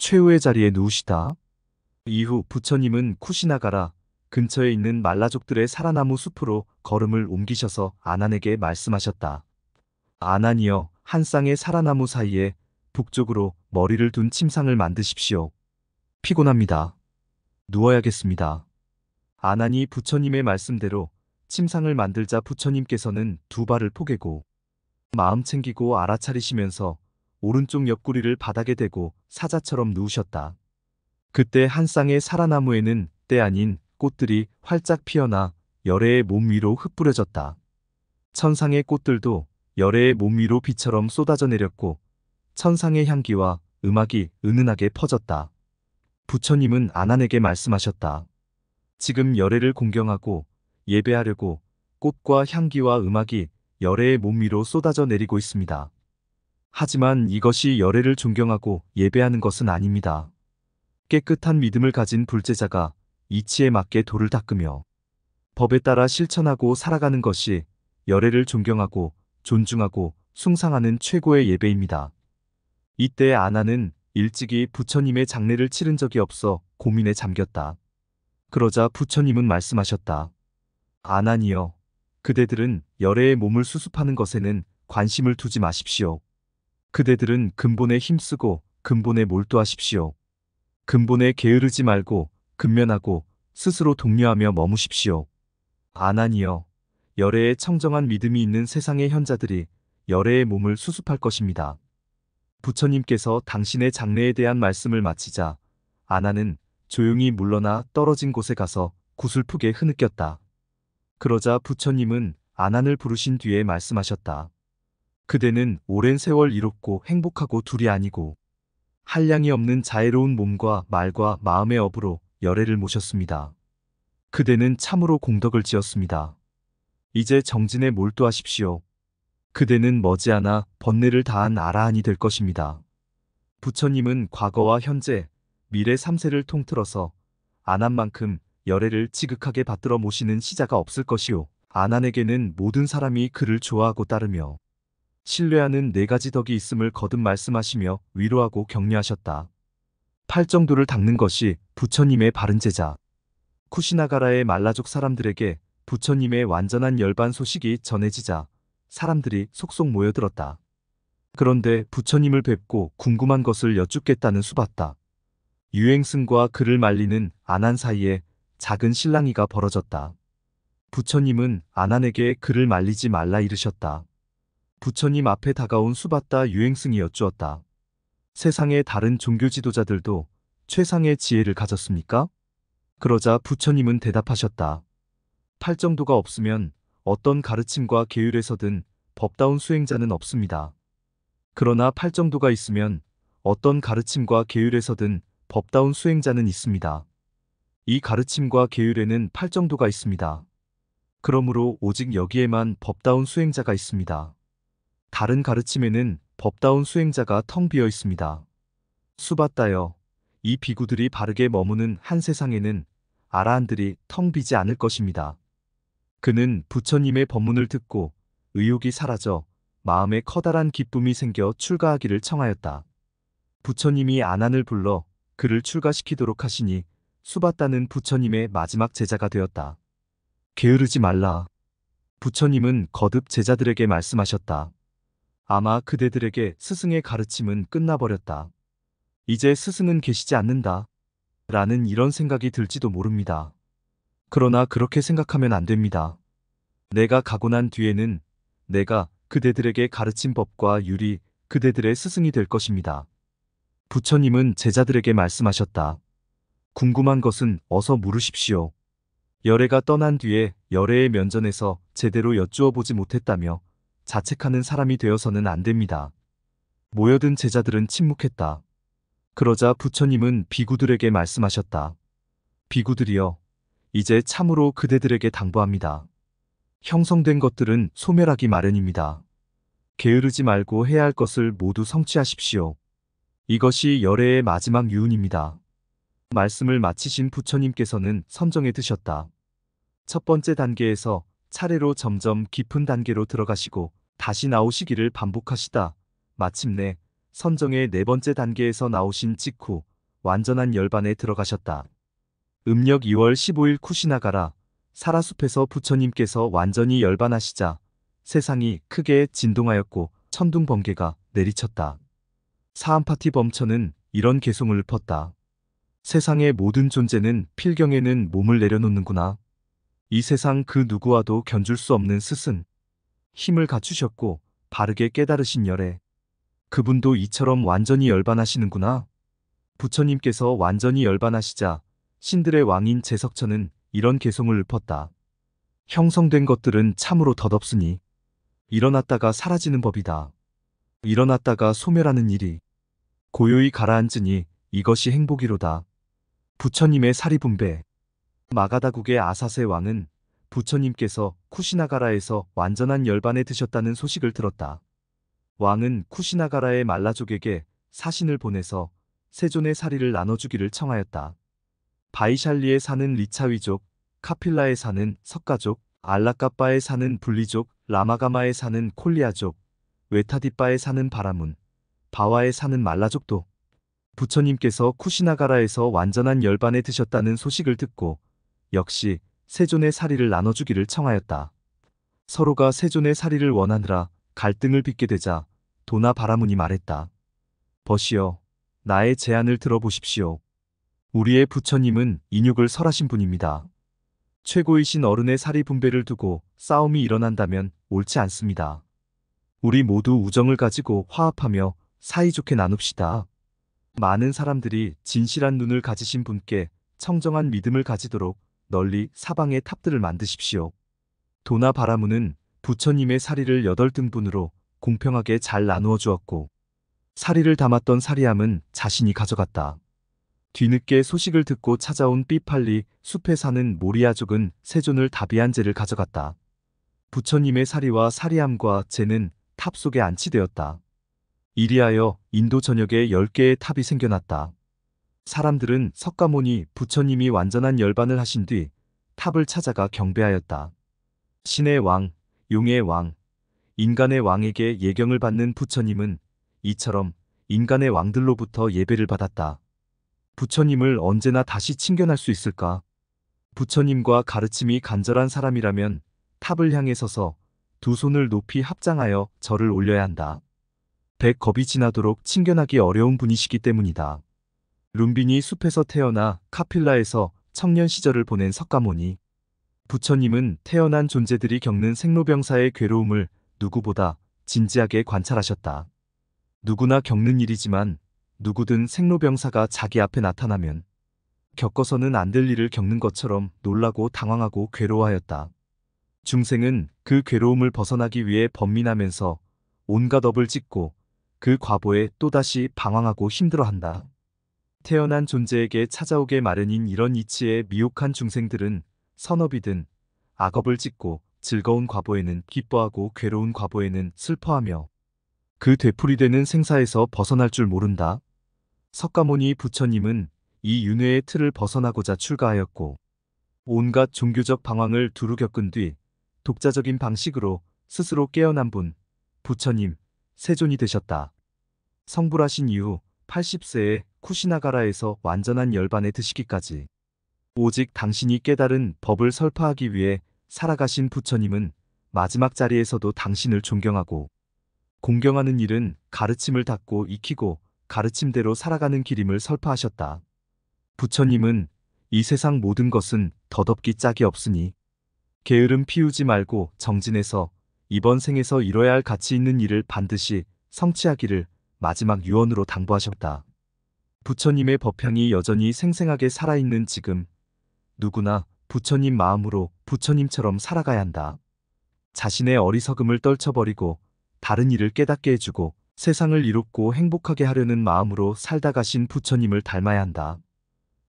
최후의 자리에 누우시다. 이후 부처님은 쿠시나가라 근처에 있는 말라족들의 살아나무 숲으로 걸음을 옮기셔서 아난에게 말씀하셨다. 아난이여 한 쌍의 살아나무 사이에 북쪽으로 머리를 둔 침상을 만드십시오. 피곤합니다. 누워야겠습니다. 아난이 부처님의 말씀대로 침상을 만들자 부처님께서는 두 발을 포개고 마음 챙기고 알아차리시면서 오른쪽 옆구리를 바닥에 대고 사자처럼 누우셨다. 그때 한 쌍의 사라나무에는 때 아닌 꽃들이 활짝 피어나 열애의 몸 위로 흩뿌려졌다. 천상의 꽃들도 열애의 몸 위로 비처럼 쏟아져 내렸고 천상의 향기와 음악이 은은하게 퍼졌다. 부처님은 아난에게 말씀하셨다. 지금 열애를 공경하고 예배하려고 꽃과 향기와 음악이 열애의 몸 위로 쏟아져 내리고 있습니다. 하지만 이것이 열애를 존경하고 예배하는 것은 아닙니다. 깨끗한 믿음을 가진 불제자가 이치에 맞게 돌을 닦으며 법에 따라 실천하고 살아가는 것이 열애를 존경하고 존중하고 숭상하는 최고의 예배입니다. 이때 아나는 일찍이 부처님의 장례를 치른 적이 없어 고민에 잠겼다. 그러자 부처님은 말씀하셨다. 아나니여, 그대들은 열애의 몸을 수습하는 것에는 관심을 두지 마십시오. 그대들은 근본에 힘쓰고 근본에 몰두하십시오. 근본에 게으르지 말고 근면하고 스스로 독려하며 머무십시오. 아나니여, 열애에 청정한 믿음이 있는 세상의 현자들이 열애의 몸을 수습할 것입니다. 부처님께서 당신의 장래에 대한 말씀을 마치자 아나는 조용히 물러나 떨어진 곳에 가서 구슬프게 흐느꼈다. 그러자 부처님은 아난을 부르신 뒤에 말씀하셨다. 그대는 오랜 세월 이롭고 행복하고 둘이 아니고 한량이 없는 자애로운 몸과 말과 마음의 업으로 열애를 모셨습니다. 그대는 참으로 공덕을 지었습니다. 이제 정진에 몰두하십시오. 그대는 머지않아 번뇌를 다한 아라한이 될 것입니다. 부처님은 과거와 현재, 미래 3세를 통틀어서 아난만큼 열애를 지극하게 받들어 모시는 시자가 없을 것이요. 아난에게는 모든 사람이 그를 좋아하고 따르며 신뢰하는 네 가지 덕이 있음을 거듭 말씀하시며 위로하고 격려하셨다. 팔정도를 닦는 것이 부처님의 바른 제자. 쿠시나가라의 말라족 사람들에게 부처님의 완전한 열반 소식이 전해지자 사람들이 속속 모여들었다. 그런데 부처님을 뵙고 궁금한 것을 여쭙겠다는 수받다. 유행승과 그를 말리는 아난 사이에 작은 실랑이가 벌어졌다. 부처님은 아난에게 그를 말리지 말라 이르셨다. 부처님 앞에 다가온 수받다 유행승이 여쭈었다. 세상의 다른 종교 지도자들도 최상의 지혜를 가졌습니까? 그러자 부처님은 대답하셨다. 팔정도가 없으면 어떤 가르침과 계율에서든 법다운 수행자는 없습니다. 그러나 팔정도가 있으면 어떤 가르침과 계율에서든 법다운 수행자는 있습니다. 이 가르침과 계율에는 팔정도가 있습니다. 그러므로 오직 여기에만 법다운 수행자가 있습니다. 다른 가르침에는 법다운 수행자가 텅 비어 있습니다. 수받다여, 이 비구들이 바르게 머무는 한 세상에는 아라한들이 텅 비지 않을 것입니다. 그는 부처님의 법문을 듣고 의욕이 사라져 마음에 커다란 기쁨이 생겨 출가하기를 청하였다. 부처님이 아난을 불러 그를 출가시키도록 하시니 수받다는 부처님의 마지막 제자가 되었다. 게으르지 말라. 부처님은 거듭 제자들에게 말씀하셨다. 아마 그대들에게 스승의 가르침은 끝나버렸다. 이제 스승은 계시지 않는다. 라는 이런 생각이 들지도 모릅니다. 그러나 그렇게 생각하면 안 됩니다. 내가 가고 난 뒤에는 내가 그대들에게 가르친 법과 율이 그대들의 스승이 될 것입니다. 부처님은 제자들에게 말씀하셨다. 궁금한 것은 어서 물으십시오. 열애가 떠난 뒤에 열애의 면전에서 제대로 여쭈어 보지 못했다며 자책하는 사람이 되어서는 안 됩니다. 모여든 제자들은 침묵했다. 그러자 부처님은 비구들에게 말씀하셨다. 비구들이여, 이제 참으로 그대들에게 당부합니다. 형성된 것들은 소멸하기 마련입니다. 게으르지 말고 해야 할 것을 모두 성취하십시오. 이것이 열애의 마지막 유운입니다. 말씀을 마치신 부처님께서는 선정에 드셨다. 첫 번째 단계에서 차례로 점점 깊은 단계로 들어가시고 다시 나오시기를 반복하시다. 마침내 선정의 네 번째 단계에서 나오신 직후 완전한 열반에 들어가셨다. 음력 2월 15일 쿠시나가라 사라숲에서 부처님께서 완전히 열반하시자 세상이 크게 진동하였고 천둥 번개가 내리쳤다. 사암파티 범처는 이런 개송을 읊었다. 세상의 모든 존재는 필경에는 몸을 내려놓는구나. 이 세상 그 누구와도 견줄 수 없는 스승. 힘을 갖추셨고 바르게 깨달으신 열애. 그분도 이처럼 완전히 열반하시는구나. 부처님께서 완전히 열반하시자 신들의 왕인 제석천은 이런 개송을 읊었다. 형성된 것들은 참으로 덧없으니 일어났다가 사라지는 법이다. 일어났다가 소멸하는 일이 고요히 가라앉으니 이것이 행복이로다. 부처님의 사리분배 마가다국의 아사세 왕은 부처님께서 쿠시나가라에서 완전한 열반에 드셨다는 소식을 들었다. 왕은 쿠시나가라의 말라족에게 사신을 보내서 세존의 사리를 나눠주기를 청하였다. 바이샬리에 사는 리차위족, 카필라에 사는 석가족, 알라까빠에 사는 분리족, 라마가마에 사는 콜리아족, 웨타디빠에 사는 바라문, 바와에 사는 말라족도 부처님께서 쿠시나가라에서 완전한 열반에 드셨다는 소식을 듣고 역시 세존의 사리를 나눠주기를 청하였다. 서로가 세존의 사리를 원하느라 갈등을 빚게 되자 도나 바라문이 말했다. 버시여, 나의 제안을 들어보십시오. 우리의 부처님은 인육을 설하신 분입니다. 최고이신 어른의 사리 분배를 두고 싸움이 일어난다면 옳지 않습니다. 우리 모두 우정을 가지고 화합하며 사이좋게 나눕시다. 많은 사람들이 진실한 눈을 가지신 분께 청정한 믿음을 가지도록 널리 사방에 탑들을 만드십시오. 도나 바라무는 부처님의 사리를 여덟 등분으로 공평하게 잘 나누어 주었고 사리를 담았던 사리함은 자신이 가져갔다. 뒤늦게 소식을 듣고 찾아온 삐팔리 숲에 사는 모리아족은 세존을 다비한 재를 가져갔다. 부처님의 사리와 사리함과 재는 탑 속에 안치되었다. 이리하여 인도 전역에 10개의 탑이 생겨났다. 사람들은 석가모니 부처님이 완전한 열반을 하신 뒤 탑을 찾아가 경배하였다. 신의 왕, 용의 왕, 인간의 왕에게 예경을 받는 부처님은 이처럼 인간의 왕들로부터 예배를 받았다. 부처님을 언제나 다시 친견할 수 있을까? 부처님과 가르침이 간절한 사람이라면 탑을 향해 서서 두 손을 높이 합장하여 절을 올려야 한다. 백 겁이 지나도록 친견하기 어려운 분이시기 때문이다. 룸빈이 숲에서 태어나 카필라에서 청년 시절을 보낸 석가모니. 부처님은 태어난 존재들이 겪는 생로병사의 괴로움을 누구보다 진지하게 관찰하셨다. 누구나 겪는 일이지만 누구든 생로병사가 자기 앞에 나타나면 겪어서는 안 될 일을 겪는 것처럼 놀라고 당황하고 괴로워하였다. 중생은 그 괴로움을 벗어나기 위해 번민하면서 온갖 업을 짓고 그 과보에 또다시 방황하고 힘들어한다. 태어난 존재에게 찾아오게 마련인 이런 이치에 미혹한 중생들은 선업이든 악업을 짓고 즐거운 과보에는 기뻐하고 괴로운 과보에는 슬퍼하며 그 되풀이되는 생사에서 벗어날 줄 모른다. 석가모니 부처님은 이 윤회의 틀을 벗어나고자 출가하였고 온갖 종교적 방황을 두루 겪은 뒤 독자적인 방식으로 스스로 깨어난 분, 부처님, 세존이 되셨다. 성불하신 이후 80세에 쿠시나가라에서 완전한 열반에 드시기까지 오직 당신이 깨달은 법을 설파하기 위해 살아가신 부처님은 마지막 자리에서도 당신을 존경하고 공경하는 일은 가르침을 닫고 익히고 가르침대로 살아가는 길임을 설파하셨다. 부처님은 이 세상 모든 것은 덧없기 짝이 없으니 게으름 피우지 말고 정진해서 이번 생에서 이뤄야 할 가치 있는 일을 반드시 성취하기를 마지막 유언으로 당부하셨다. 부처님의 법향이 여전히 생생하게 살아있는 지금 누구나 부처님 마음으로 부처님처럼 살아가야 한다. 자신의 어리석음을 떨쳐버리고 다른 일을 깨닫게 해주고 세상을 이롭고 행복하게 하려는 마음으로 살다 가신 부처님을 닮아야 한다.